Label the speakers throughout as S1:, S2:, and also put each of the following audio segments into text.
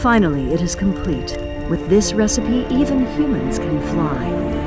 S1: Finally, it is complete. With this recipe, even humans can fly.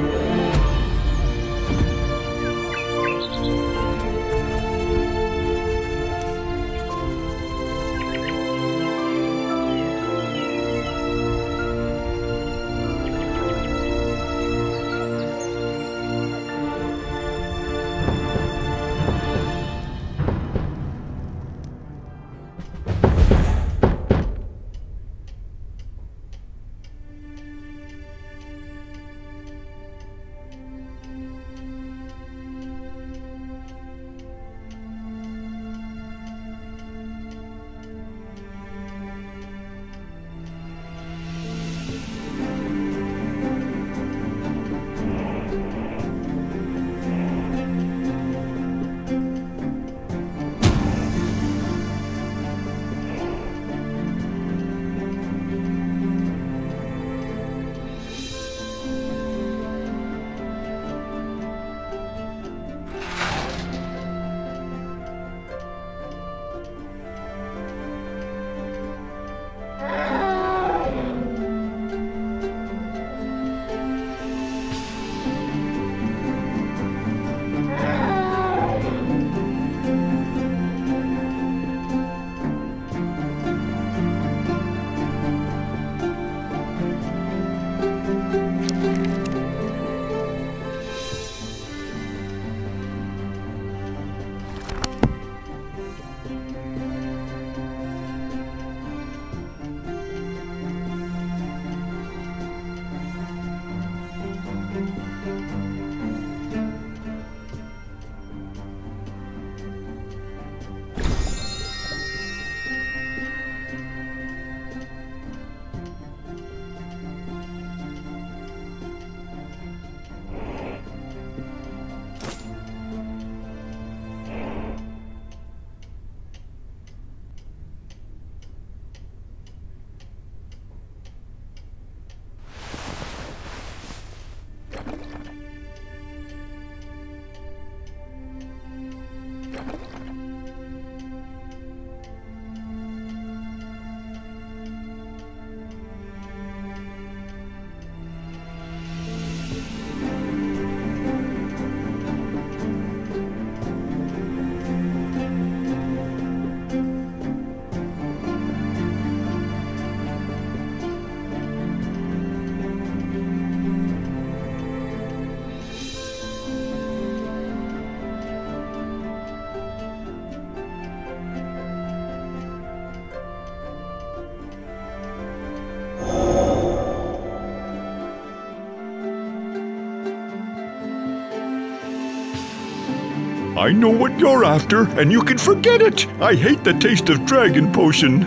S2: I know what you're after, and you can forget it. I hate the taste of dragon potion.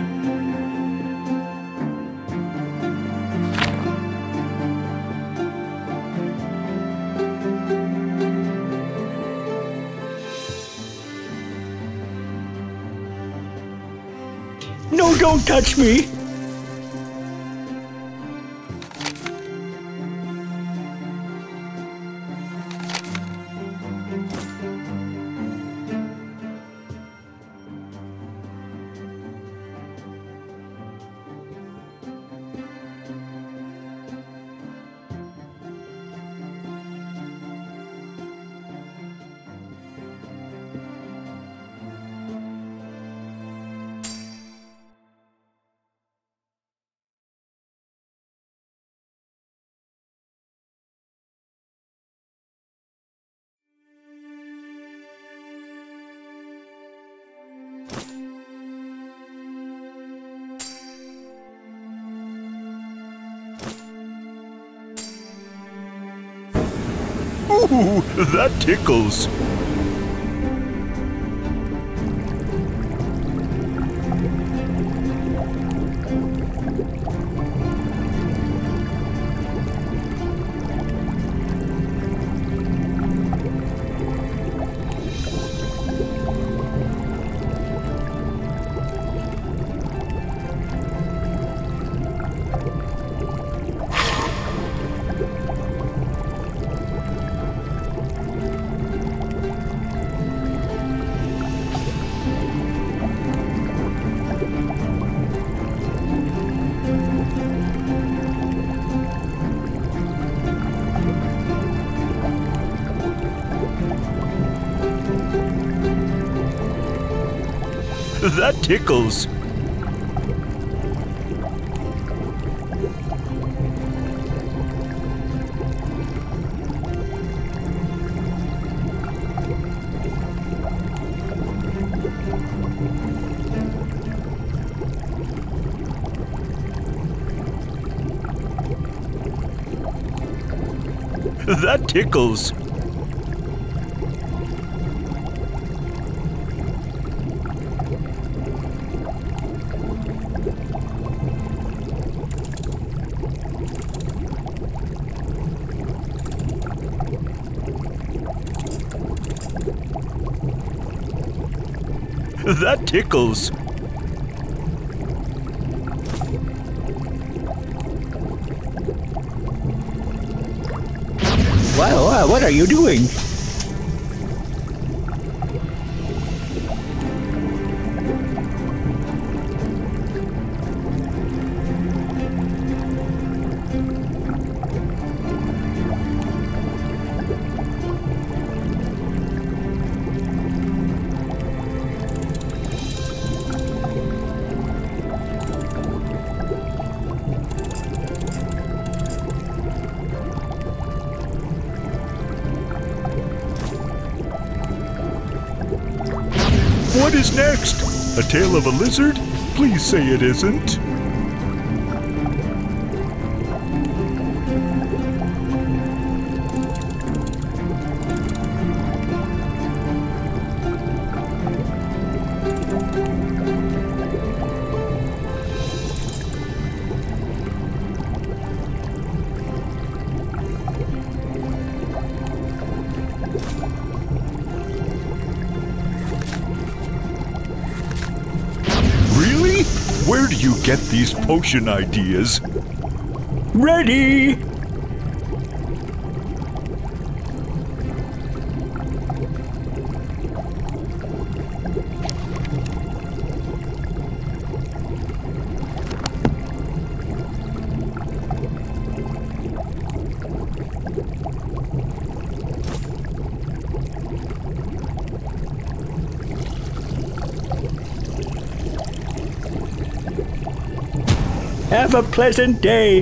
S3: No, don't touch me!
S2: Ooh, that tickles. That tickles. That tickles. That tickles.
S3: Wow, wow, what are you doing?
S2: Is next? A tale of a lizard? Please say it isn't. Where do you get these potion ideas?
S3: Ready! Have a pleasant day.